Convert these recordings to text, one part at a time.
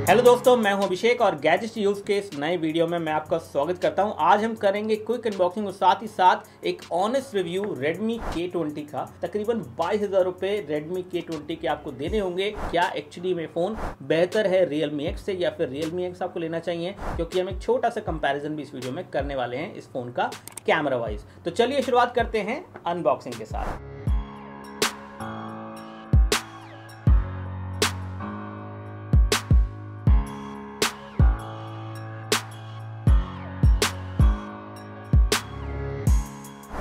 Hello दोस्तों, मैं हूँ अभिषेक और गैजेट यूज़ के इस नए वीडियो में मैं आपका स्वागत करता हूँ। आज हम करेंगे क्विक अनबॉक्सिंग और साथ ही साथ एक ऑनेस्ट रिव्यू Redmi K20 का। तकरीबन बाईस हज़ार रुपए Redmi K20 के आपको देने होंगे। क्या एक्चुअली में फ़ोन बेहतर है Realme X से या फिर Realme X आपको लेना चाहिए? क्योंकि हम एक छोटा सा कंपेरिजन भी इस वीडियो में करने वाले हैं इस फ़ोन का कैमरा वाइज तो चलिए शुरुआत करते हैं अनबॉक्सिंग के साथ।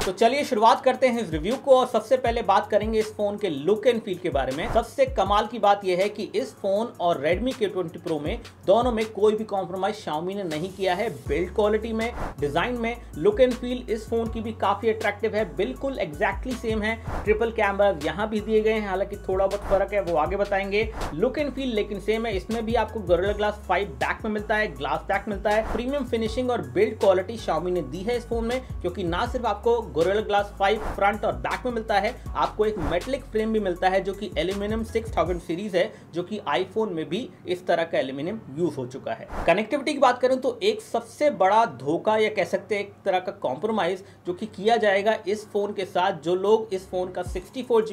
तो चलिए शुरुआत करते हैं इस रिव्यू को और सबसे पहले बात करेंगे इस फ़ोन के लुक एंड फील के बारे में। सबसे कमाल की बात यह है कि इस फ़ोन और Redmi K20 Pro में दोनों में कोई भी कॉम्प्रोमाइज Xiaomi ने नहीं किया है। बिल्ड क्वालिटी में डिज़ाइन में लुक एंड फील इस फ़ोन की भी काफ़ी अट्रैक्टिव है। बिल्कुल एग्जैक्टली सेम है। ट्रिपल कैमरा यहाँ भी दिए गए हैं। हालाँकि थोड़ा बहुत फ़र्क है, वो आगे बताएँगे। लुक एंड फील लेकिन सेम है। इसमें भी आपको गोरेला ग्लास फाइव बैक में मिलता है ग्लास बैक मिलता है। प्रीमियम फिनिशिंग और बिल्ड क्वालिटी Xiaomi ने दी है इस फ़ोन में, क्योंकि ना सिर्फ़ आपको गोरेला ग्लास 5 फ्रंट और बैक में मिलता है। आपको एक मेटलिक फ्रेम भी मिलता है जो कि एल्यूमिनियम 6000 सीरीज़ है, जो कि आईफोन में भी इस तरह का एल्यूमिनियम यूज़ हो चुका है। कनेक्टिविटी की बात करें तो एक सबसे बड़ा धोखा या कह सकते हैं एक तरह का कॉम्प्रोमाइज जो कि किया जाएगा इस फ़ोन के साथ, जो लोग इस फ़ोन का सिक्सटी फोर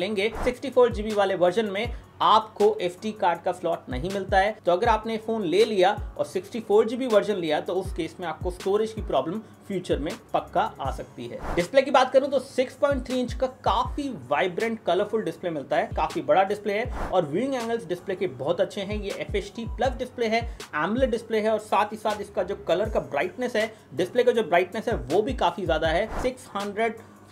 लेंगे सिक्सटी वाले वर्जन में आपको एफटी कार्ड का स्लॉट नहीं मिलता है। तो अगर आपने फ़ोन ले लिया और सिक्सटी वर्जन लिया तो उस केस में आपको स्टोरेज की प्रॉब्लम फ्यूचर में पक्का आ सकती है। डिस्प्ले की बात करूँ तो 6.3 इंच का काफ़ी वाइब्रेंट कलरफुल डिस्प्ले मिलता है। काफ़ी बड़ा डिस्प्ले है और व्यूइंग एंगल्स डिस्प्ले के बहुत अच्छे हैं। ये एफ़ प्लस डिस्प्ले है एमलेट डिस्प्ले है और साथ ही साथ इसका जो कलर का ब्राइटनेस है डिस्प्ले का जो ब्राइटनेस है, वो भी काफ़ी ज़्यादा है। सिक्स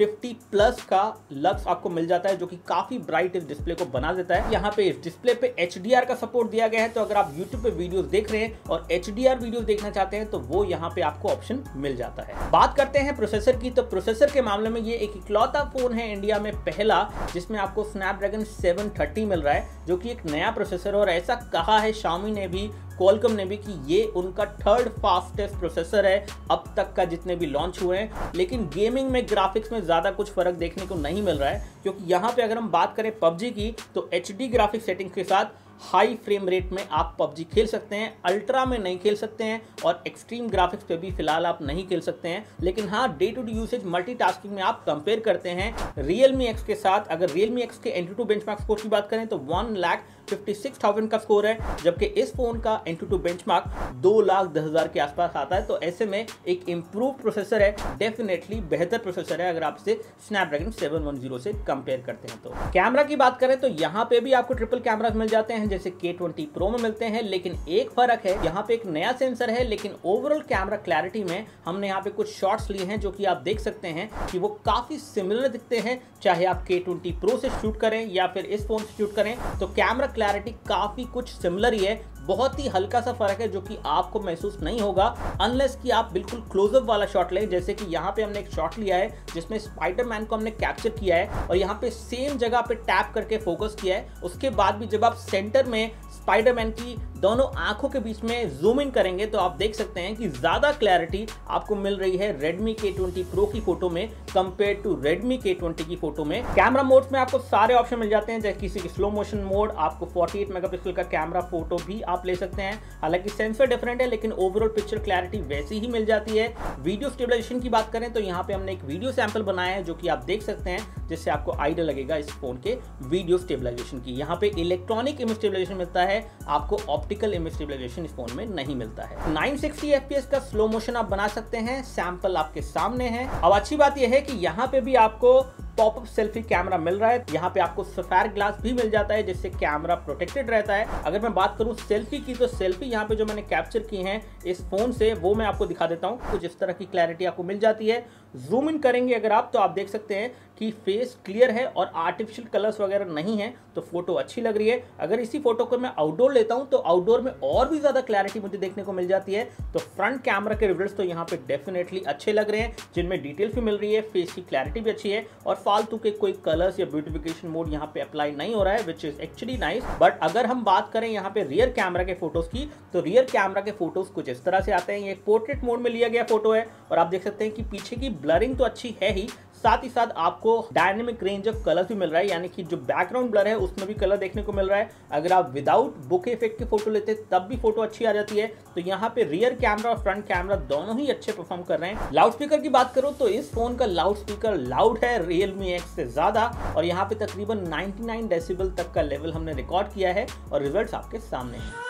50 प्लस का लक्स आपको मिल जाता है, जो कि काफ़ी ब्राइट इस डिस्प्ले को बना देता है। यहाँ पे इस डिस्प्ले पे एचडीआर का सपोर्ट दिया गया है तो अगर आप YouTube पे वीडियोस देख रहे हैं और एचडीआर वीडियो देखना चाहते हैं तो वो यहाँ पे आपको ऑप्शन मिल जाता है। बात करते हैं प्रोसेसर की तो प्रोसेसर के मामले में ये एक इकलौता फ़ोन है इंडिया में पहला, जिसमें आपको स्नैपड्रैगन 730 मिल रहा है, जो कि एक नया प्रोसेसर और ऐसा कहा है शामी ने भी क्वालकम ने भी कि ये उनका थर्ड फास्टेस्ट प्रोसेसर है, अब तक का जितने भी लॉन्च हुए हैं। लेकिन गेमिंग में ग्राफिक्स में ज़्यादा कुछ फ़र्क देखने को नहीं मिल रहा है, क्योंकि यहाँ पे अगर हम बात करें पबजी की तो HD ग्राफिक सेटिंग्स के साथ हाई फ्रेम रेट में आप पबजी खेल सकते हैं, अल्ट्रा में नहीं खेल सकते हैं और एक्सट्रीम ग्राफिक्स पे भी फ़िलहाल आप नहीं खेल सकते हैं। लेकिन हाँ day to day usage multitasking में आप कंपेयर करते हैं रियलमी एक्स के साथ। अगर रियलमी एक्स के एंटी टू बेंचमार्क स्कोर की बात करें तो one lakh fifty six thousand का स्कोर है, जबकि इस फ़ोन का एंटी टू बेंचमार्क दो लाख दस हज़ार के आसपास आता है। तो ऐसे में एक इम्प्रूव प्रोसेसर है डेफिनेटली बेहतर प्रोसेसर है, अगर आप इसे स्नैपड्रैगन 710 से कंपेयर करते हैं तो। कैमरा की बात करें तो यहाँ पे भी आपको ट्रिपल कैमरा मिल जाते हैं जैसे के ट्वेंटी प्रो में मिलते हैं, लेकिन एक फ़र्क है, यहाँ पे एक नया सेंसर है, लेकिन ओवरऑल कैमरा क्लैरिटी में हमने यहाँ पे कुछ शॉट्स लिए हैं, जो कि आप देख सकते हैं कि वो काफ़ी सिमिलर दिखते हैं, चाहे आप के ट्वेंटी प्रो से शूट करें या फिर इस फ़ोन से शूट करें तो कैमरा क्लैरिटी काफ़ी कुछ सिमिलर ही है बहुत ही हल्का सा फ़र्क है जो कि आपको महसूस नहीं होगा अनलेस कि आप बिल्कुल क्लोजअप वाला शॉट लें, जैसे कि यहाँ पे हमने एक शॉट लिया है, जिसमें स्पाइडरमैन को हमने कैप्चर किया है और यहाँ पे सेम जगह पे टैप करके फोकस किया है। उसके बाद भी जब आप सेंटर में स्पाइडरमैन की दोनों आँखों के बीच में जूम इन करेंगे तो आप देख सकते हैं कि ज़्यादा क्लैरिटी आपको मिल रही है Redmi K20 Pro की फ़ोटो में कंपेयर टू Redmi K20 की फ़ोटो में। कैमरा मोड्स में आपको सारे ऑप्शन मिल जाते हैं, जैसे किसी की स्लो मोशन मोड आपको 48 मेगापिक्सल का कैमरा फ़ोटो भी आप ले सकते हैं। हालाँकि सेंसर डिफरेंट है, लेकिन ओवरऑल पिक्चर क्लैरिटी वैसी ही मिल जाती है। वीडियो स्टेबलाइजेशन की बात करें तो यहाँ पे हमने एक वीडियो सैंपल बनाया है, जो कि आप देख सकते हैं, जिससे आपको आइडिया लगेगा इस फ़ोन के वीडियो स्टेबलाइजेशन की। यहाँ पे इलेक्ट्रॉनिक इमेज स्टेबलाइजेशन मिलता है, आपको ऑप्टिकल इमेज स्टेबलाइजेशन इस फ़ोन में नहीं मिलता है। 960 fps का स्लो मोशन आप बना सकते हैं सैंपल आपके सामने है। अब अच्छी बात यह है कि यहाँ पे भी आपको पॉपअप सेल्फी कैमरा मिल रहा है, यहाँ पे आपको सफायर ग्लास भी मिल जाता है, जिससे कैमरा प्रोटेक्टेड रहता है। अगर मैं बात करूँ सेल्फी की तो सेल्फी यहाँ पे जो मैंने कैप्चर की है इस फ़ोन से, वो मैं आपको दिखा देता हूँ। कुछ इस तरह की क्लैरिटी आपको मिल जाती है। जूम इन करेंगे अगर आप तो आप देख सकते हैं कि फेस क्लियर है और आर्टिफिशियल कलर्स वगैरह नहीं है तो फ़ोटो अच्छी लग रही है। अगर इसी फ़ोटो को मैं आउटडोर लेता हूँ तो आउटडोर में और भी ज़्यादा क्लैरिटी मुझे देखने को मिल जाती है। तो फ्रंट कैमरा के रिजल्ट्स तो यहाँ पे डेफिनेटली अच्छे लग रहे हैं, जिनमें डिटेल्स भी मिल रही है फेस की क्लैरिटी भी अच्छी है और फालतू के कोई कलर्स या ब्यूटिफिकेशन मोड यहाँ पे अप्लाई नहीं हो रहा है which is actually nice but अगर हम बात करें यहाँ पे रियर कैमरा के फ़ोटोज़ की तो रियर कैमरा के फ़ोटोज़ कुछ इस तरह से आते हैं। ये पोर्ट्रेट मोड में लिया गया फ़ोटो है और आप देख सकते हैं कि पीछे की ब्लरिंग तो अच्छी है ही, साथ ही साथ आपको आपको डायनेमिक रेंज ऑफ़ कलर भी मिल रहा है, यानी कि जो बैकग्राउंड ब्लर है, उसमें भी कलर देखने को मिल रहा है। अगर आप विदाउट बुक इफ़ेक्ट की फ़ोटो लेते, तब भी फ़ोटो अच्छी आ जाती है। तो यहाँ पे रियर कैमरा और फ्रंट कैमरा दोनों ही अच्छे परफॉर्म कर रहे हैं। लाउड स्पीकर की बात करो तो इस फ़ोन का लाउड स्पीकर लाउड है, Realme X से ज़्यादा, और यहाँ पे तकरीबन 99 डेसिबल तक का लेवल हमने रिकॉर्ड किया है, और रिजल्ट्स आपके सामने हैं।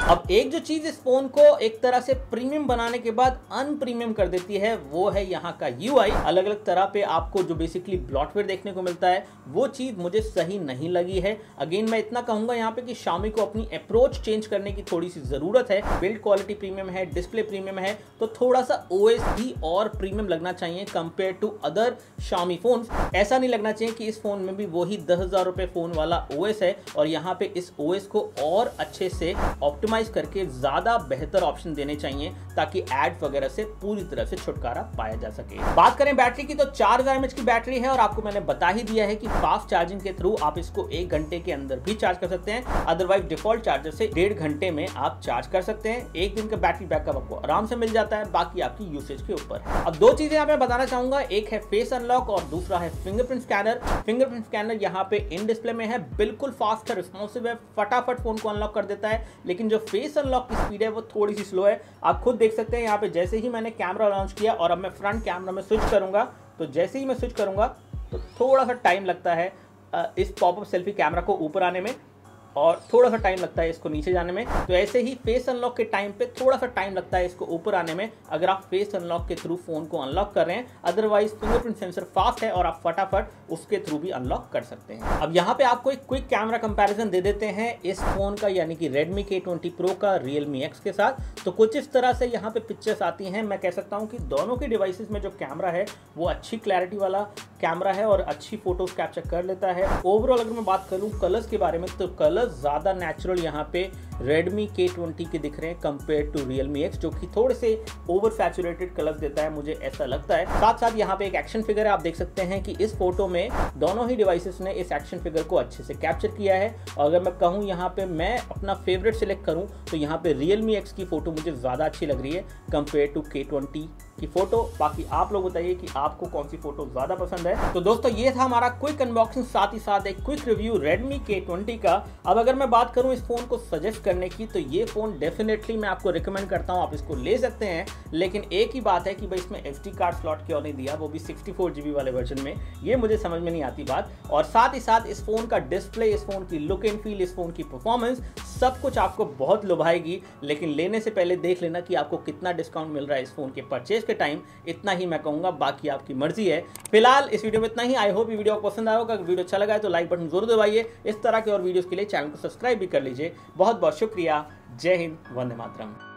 अब एक जो चीज़ इस फ़ोन को एक तरह से प्रीमियम बनाने के बाद अनप्रीमियम कर देती है, वो है यहाँ का यू अलग अलग तरह पे आपको जो बेसिकली ब्लॉटवेयर देखने को मिलता है, वो चीज़ मुझे सही नहीं लगी है। अगेन मैं इतना कहूँगा यहाँ पे कि शामी को अपनी अप्रोच चेंज करने की थोड़ी सी ज़रूरत है। बिल्ड क्वालिटी प्रीमियम है डिस्प्ले प्रीमियम है तो थोड़ा सा ओएस भी और प्रीमियम लगना चाहिए compare to other Xiaomi phone ऐसा नहीं लगना चाहिए कि इस फ़ोन में भी वही दस हज़ार रुपए फ़ोन वाला ओएस है और यहाँ पे इस ओएस को और अच्छे से ऑप्टिमाइज ऑप्टिमाइज करके ज़्यादा बेहतर ऑप्शन देने चाहिए, ताकि एड वगैरह से पूरी तरह से छुटकारा पाया जा सके। बात करें बैटरी की तो चार हज़ार की बैटरी है, और आपको मैंने बता ही दिया है कि फास्ट चार्जिंग के थ्रू आप इसको एक घंटे के अंदर भी चार्ज कर सकते हैं। अदरवाइज़ डिफ़ॉल्ट चार्जर से डेढ़ घंटे में आप चार्ज कर सकते हैं। एक दिन का बैटरी बैकअप आपको आराम से मिल जाता है, बाकी आपकी यूसेज के ऊपर। अब दो चीज़ें यहाँ मैं बताना चाहूँगा। एक है फेस अनलॉक और दूसरा है फिंगरप्रिंट स्कैनर फिंगरप्रिंट स्कैनर यहाँ पे इन डिस्प्ले में है, बिल्कुल फास्ट है रिस्पॉन्सिव है, फटाफट फ़ोन को अनलॉक कर देता है। लेकिन जो फेस अनलॉक की स्पीड है, वो थोड़ी सी स्लो है। आप खुद देख सकते हैं यहाँ पे जैसे ही मैंने कैमरा लॉन्च किया और अब मैं फ्रंट कैमरा में स्विच करूँगा तो जैसे ही मैं स्विच करूँगा तो थोड़ा सा टाइम लगता है इस पॉपअप सेल्फी कैमरा को ऊपर आने में। और थोड़ा सा टाइम लगता है इसको नीचे जाने में। तो ऐसे ही फेस अनलॉक के टाइम पे थोड़ा सा टाइम लगता है इसको ऊपर आने में, अगर आप फेस अनलॉक के थ्रू फ़ोन को अनलॉक कर रहे हैं। अदरवाइज़ फिंगरप्रिंट सेंसर फास्ट है और आप फटाफट उसके थ्रू भी अनलॉक कर सकते हैं। अब यहाँ पे आपको एक क्विक कैमरा कंपेरिजन दे देते हैं इस फ़ोन का, यानी कि Redmi K20 Pro का, Realme X के साथ। तो कुछ इस तरह से यहाँ पे पिक्चर्स आती हैं। मैं कह सकता हूँ कि दोनों के डिवाइसेस में जो कैमरा है, वो अच्छी क्लैरिटी वाला कैमरा है और अच्छी फ़ोटोज़ कैप्चर कर लेता है। ओवरऑल अगर मैं बात करूँ कलर्स के बारे में तो कलर्स ज़्यादा नेचुरल यहाँ पे Redmi K20 के दिख रहे हैं कंपेयर टू Realme X, जो कि थोड़े से ओवर सैचुरेटेड कलर्स देता है, मुझे ऐसा लगता है। साथ साथ यहाँ पे एक एक्शन फिगर है, आप देख सकते हैं कि इस फ़ोटो में दोनों ही डिवाइसेस ने इस एक्शन फिगर को अच्छे से कैप्चर किया है। और अगर मैं कहूँ यहाँ पे मैं अपना फेवरेट सिलेक्ट करूँ तो यहाँ पे Realme X की फ़ोटो मुझे ज़्यादा अच्छी लग रही है कंपेयर टू के की फ़ोटो बाकी आप लोग बताइए कि आपको कौन सी फ़ोटो ज़्यादा पसंद है। तो दोस्तों, ये था हमारा क्विक अनबॉक्सिंग साथ ही साथ एक क्विक रिव्यू Redmi K20 का। अब अगर मैं बात करूँ इस फ़ोन को सजेस्ट करने की तो ये फ़ोन डेफिनेटली मैं आपको रिकमेंड करता हूँ, आप इसको ले सकते हैं। लेकिन एक ही बात है कि भाई इसमें एस कार्ड स्लॉट क्यों नहीं दिया, वो भी सिक्सटी वाले वर्जन में। ये मुझे समझ में नहीं आती बात। और साथ ही साथ इस फ़ोन का डिस्प्ले इस फ़ोन की लुक एंड फील इस फ़ोन की परफॉर्मेंस सब कुछ आपको बहुत लुभाएगी। लेकिन लेने से पहले देख लेना कि आपको कितना डिस्काउंट मिल रहा है इस फ़ोन के परचेज के टाइम इतना ही मैं कहूँगा, बाकी आपकी मर्ज़ी है। फ़िलहाल इस वीडियो में इतना ही। आई होप ये वीडियो पसंद आया होगा। वीडियो अच्छा लगा है तो लाइक बटन ज़रूर दबाइए। इस तरह के और वीडियोस के लिए चैनल को सब्सक्राइब भी कर लीजिए। बहुत बहुत बहुत शुक्रिया। जय हिंद वंदे मातरम।